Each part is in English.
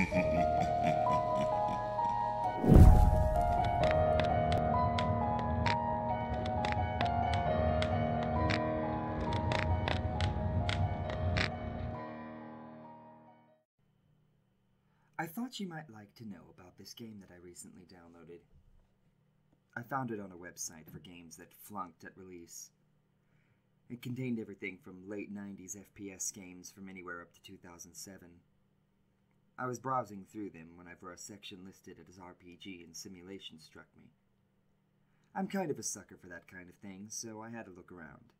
I thought you might like to know about this game that I recently downloaded. I found it on a website for games that flunked at release. It contained everything from late 90s FPS games from anywhere up to 2007. I was browsing through them whenever a section listed it as RPG and simulation struck me. I'm kind of a sucker for that kind of thing, so I had to look around.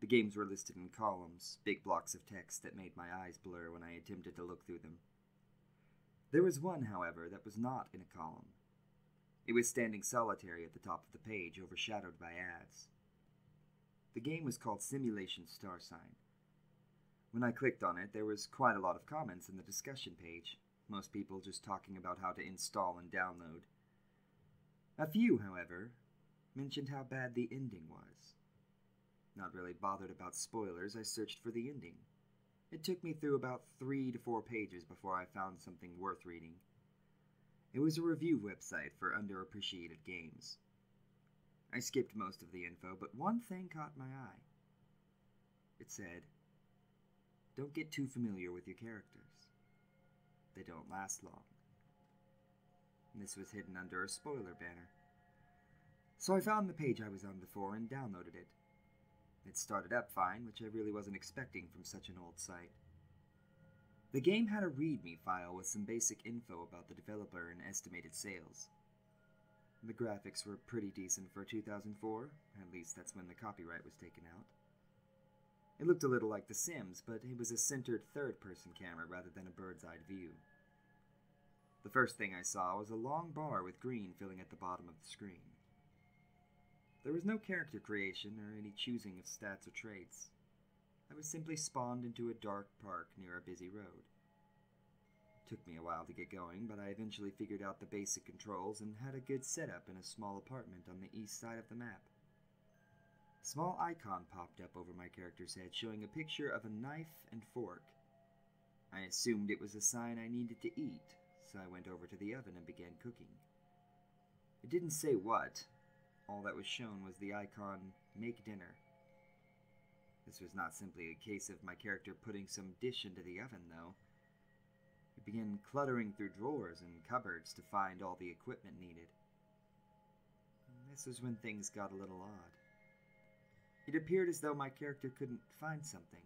The games were listed in columns, big blocks of text that made my eyes blur when I attempted to look through them. There was one, however, that was not in a column. It was standing solitary at the top of the page, overshadowed by ads. The game was called Simulation Star Sign. When I clicked on it, there was quite a lot of comments in the discussion page, most people just talking about how to install and download. A few, however, mentioned how bad the ending was. Not really bothered about spoilers, I searched for the ending. It took me through about three to four pages before I found something worth reading. It was a review website for underappreciated games. I skipped most of the info, but one thing caught my eye. It said, Don't get too familiar with your characters. They don't last long. And this was hidden under a spoiler banner. So I found the page I was on before and downloaded it. It started up fine, which I really wasn't expecting from such an old site. The game had a README file with some basic info about the developer and estimated sales. The graphics were pretty decent for 2004, at least that's when the copyright was taken out. It looked a little like The Sims, but it was a centered third person camera rather than a bird's eye view. The first thing I saw was a long bar with green filling at the bottom of the screen. There was no character creation or any choosing of stats or traits. I was simply spawned into a dark park near a busy road. It Took me a while to get going, but I eventually figured out the basic controls and had a good setup in a small apartment on the east side of the map. A small icon popped up over my character's head showing a picture of a knife and fork. I assumed it was a sign I needed to eat, so I went over to the oven and began cooking. It didn't say what. All that was shown was the icon, Make Dinner. This was not simply a case of my character putting some dish into the oven, though. We began cluttering through drawers and cupboards to find all the equipment needed. This was when things got a little odd. It appeared as though my character couldn't find something.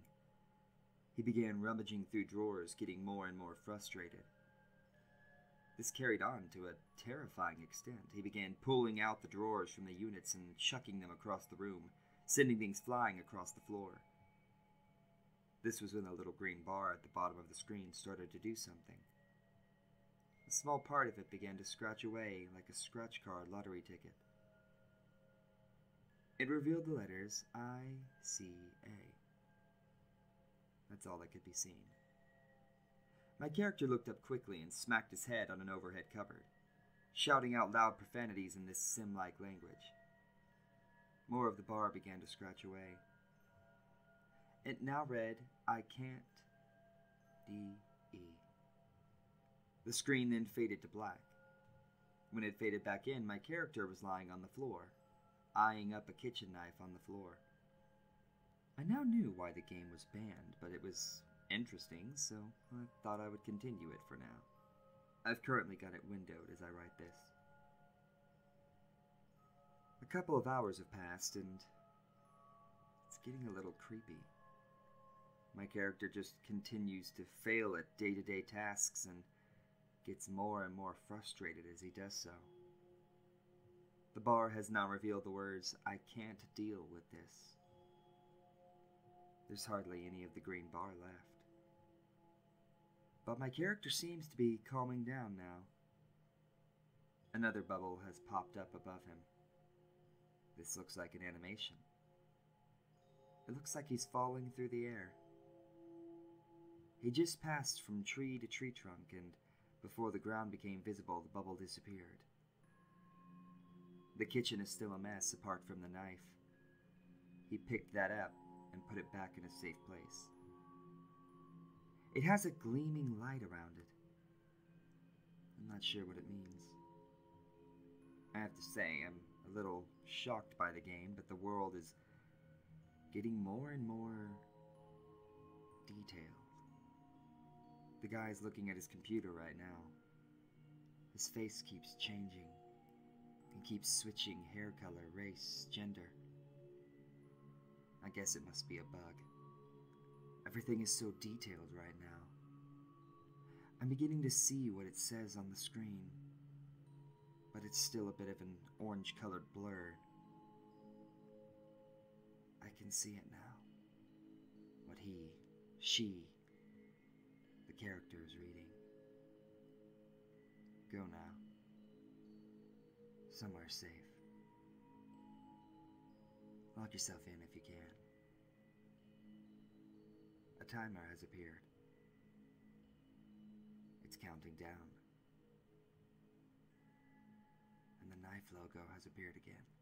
He began rummaging through drawers, getting more and more frustrated. This carried on to a terrifying extent. He began pulling out the drawers from the units and chucking them across the room, sending things flying across the floor. This was when the little green bar at the bottom of the screen started to do something. A small part of it began to scratch away like a scratch card lottery ticket. It revealed the letters I C A. That's all that could be seen. My character looked up quickly and smacked his head on an overhead cupboard, shouting out loud profanities in this sim like language. More of the bar began to scratch away. It now read, I can't. D E. The screen then faded to black. When it faded back in, my character was lying on the floor, eyeing up a kitchen knife on the floor. I now knew why the game was banned, but it was interesting, so I thought I would continue it for now. I've currently got it windowed as I write this. A couple of hours have passed, and it's getting a little creepy. My character just continues to fail at day to day tasks and gets more and more frustrated as he does so. The bar has now revealed the words, I can't deal with this. There's hardly any of the green bar left. But my character seems to be calming down now. Another bubble has popped up above him. This looks like an animation. It looks like he's falling through the air. He just passed from tree to tree trunk, and before the ground became visible, the bubble disappeared. The kitchen is still a mess apart from the knife. He picked that up and put it back in a safe place. It has a gleaming light around it. I'm not sure what it means. I have to say, I'm a little shocked by the game, but the world is getting more and more detailed. The guy's looking at his computer right now. His face keeps changing. He keeps switching hair color, race, gender. I guess it must be a bug. Everything is so detailed right now. I'm beginning to see what it says on the screen, but it's still a bit of an orange colored blur. I can see it now. What he, she, the character is reading. Go now. Somewhere safe. Lock yourself in if you can. A timer has appeared. It's counting down. And the knife logo has appeared again.